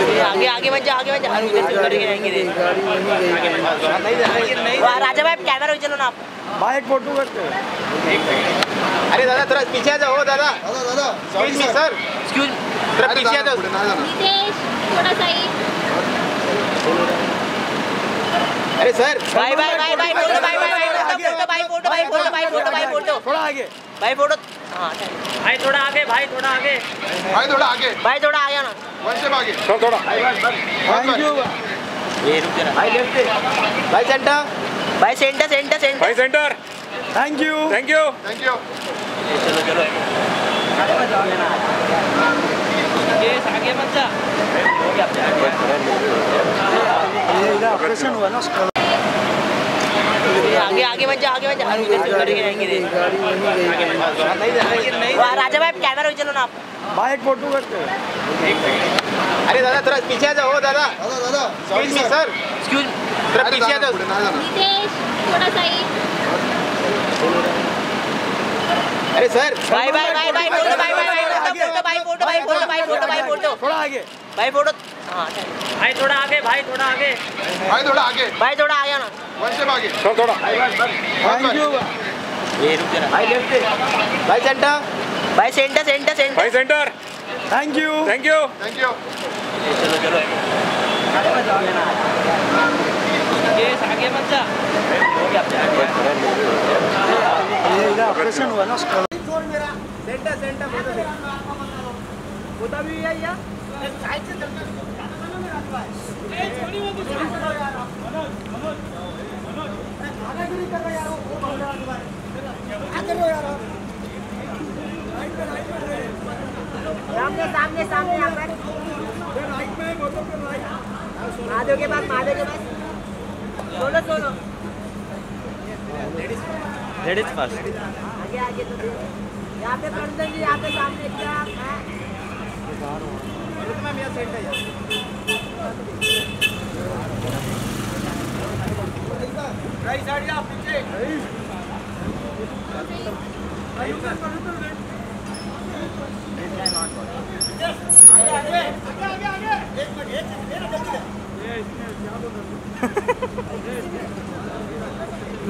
आगे आगे मत जा आगे मत जा राजा भाई कैमरा चलो ना आप भाई एक फ़ोटो करते हैं अरे दादा थोड़ा पीछे जाओ ओ दादा दादा दादा सॉरी मी सर एक्सक्यूज थोड़ा पीछे जाओ नितेश थोड़ा सा ही अरे सर भाई भाई भाई भाई फ़ोटो भाई भाई फ़ोटो भाई फ़ोटो भाई फ़ोटो भाई फ़ोटो भाई फ़ोटो थोड़ा आगे भाई फ़ोटो हाँ भाई थोड़ा आगे भाई थोड़ा आगे भाई थोड़ा आगे भाई थोड़ा आगे थोड़ा। थोड़ा थैंक यू ये रुक जरा। भाई लेफ़्ट भाई सेंटर भाई सेंटर सेंटर सेंटर भाई centre thank you thank you thank you चलो चलो। ये आगे मत जा ये इधर ऑपरेशन हुआ ना उसका। आगे आगे मत जा आगे मत जा। अरे उधर से उधर के जाएँगे रे राजा भाई कैमरा चलो ना आप। भाई एक फ़ोटो करते हैं। अरे दादा थोड़ा पीछे आ जाओ दादा। दादा दादा सॉरी मी सर एक्सक्यूज थोड़ा पीछे आ जाओ। नितेश थोड़ा सा अरे सर भाई भाई भाई भाई फ़ोटो भाई भाई भाई फ़ोटो भाई फ़ोटो भाई फ़ोटो भाई फ़ोटो भाई फ़ोटो थोड़ा आगे। भाई फ़ोटो हाँ भाई थोड़ा आगे भाई थोड़ा आगे। भाई थोड़ा आगे। भाई थोड़ा आगे थोड़ा थोड़ा थैंक यू। ये रुक जरा। भाई लेफ़्ट भाई सेंटर। भाई सेंटर सेंटर सेंटर। भाई centre. Thank you. Thank you thank you चलो चलो। ये आगे मत जा। ऑपरेशन हुआ ना उसका। सेंटर सेंटर फ़ोटो से होता भी है या? साइड से सामने सामने सामने यहाँ पर। महादेव के पास महादेव के पास। Solo solo. लेडीज़ फ़र्स्ट आगे आगे तो यहाँ पे कंचन जी यहाँ पे सामने क्या है? मैम यहाँ सेंटर है राइट साइड या पीछे।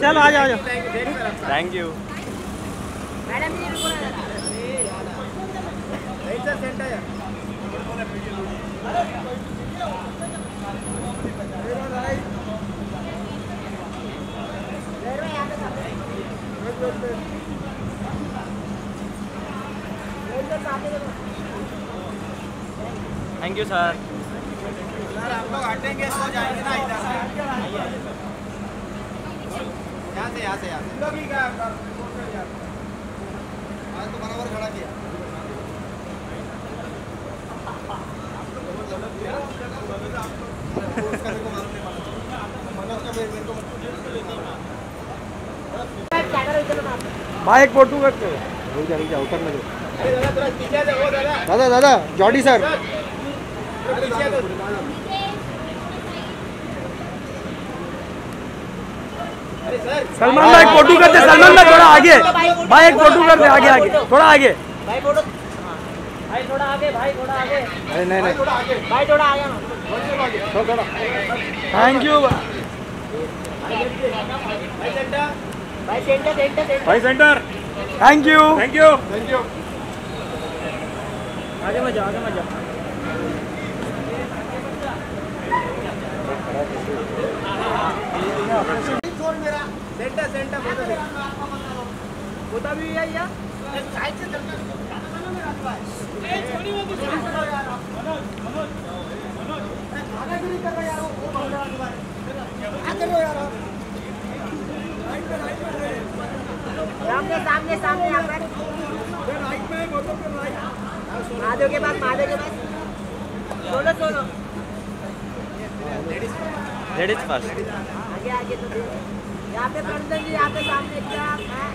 चल आ जा आ जा थैंक यू मैडम जी रुको ना जरा। राइट साइड सेंटर है थैंक यू सर सर आप लोग हटेंगे तो जाएँगे ना इधर से यहाँ से यहाँ से यहाँ से आज तो बराबर खड़ा किया। मनोज का मेरे को भाई एक फ़ोटो करते रुक जा रुक जा उतरने दो दादा दादा जॉडी सर सलमान भाई फ़ोटो करते सलमान भाई थोड़ा आगे भाई एक फ़ोटो करते आगे आगे थोड़ा आगे भाई फ़ोटो भाई थोड़ा आगे भाई थोड़ा आगे अरे नहीं नहीं भाई थोड़ा थैंक यू भाई सेंटर सेंटर भाई centre thank you thank you thank you आगे मत जा आगे मत जा सेंटर सेंटर होता भी है या साइड से सामने सामने सामने यहाँ पर महादेव के पास महादेव के पास सोलो सोलो लेडीज़ फ़र्स्ट आगे आगे तो यहाँ पे कंचन जी यहाँ पे सामने क्या है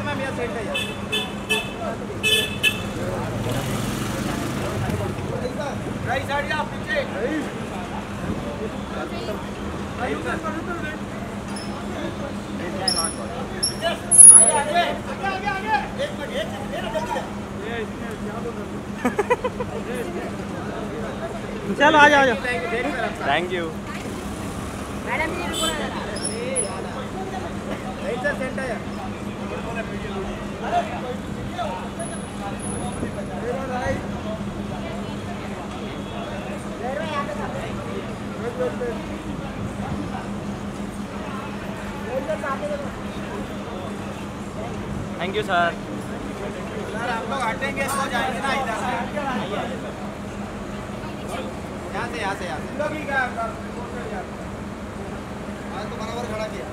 मैम यहाँ सेंटर है राइट साइड पीछे चलो आ जाओ thank you. Thank you sir sir हम लोग हटेंगे तो जाएँगे ना इधर यहाँ से यहाँ से यहाँ से। लोग ही तो बराबर खड़ा किया। तो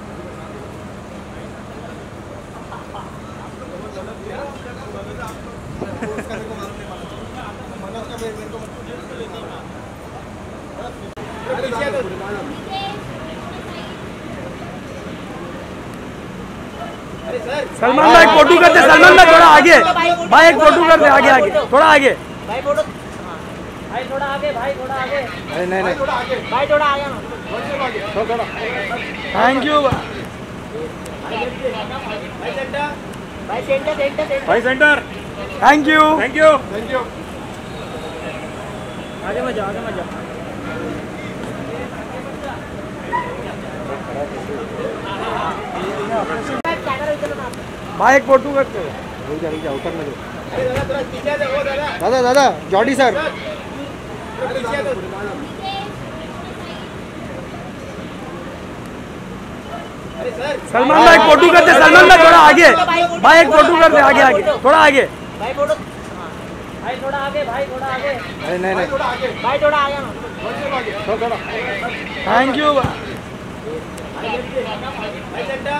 सलमान भाई फ़ोटो करते सलमान भाई थोड़ा आगे। भाई एक फ़ोटो करते आगे आगे। थोड़ा आगे। भाई फ़ोटो भाई थोड़ा आगे भाई थोड़ा आगे। नहीं नहीं नहीं। थोड़ा आगे। भाई थोड़ा आगे। थैंक यू भाई सेंटर भाई सेंटर सेंटर सेंटर भाई centre thank you thank you thank you आगे मत जाओ आगे जाओ। ना भाई एक फ़ोटो करते। पीछे से वो दादा। दादा दादा जॉडी सर थोड़ा पीछे तो अरे सर सलमान भाई फ़ोटो करते सलमान भाई थोड़ा आगे। भाई एक फ़ोटो कर दे आगे आगे थोड़ा आगे। भाई फ़ोटो भाई थोड़ा आगे भाई थोड़ा आगे। नहीं नहीं नहीं। थोड़ा आगे भाई थोड़ा आगे। थैंक यू भाई सेंटर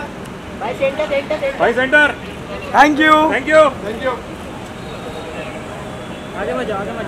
भाई सेंटर सेंटर सेंटर भाई centre thank you thank you thank you आगे मत जाओ आगे मत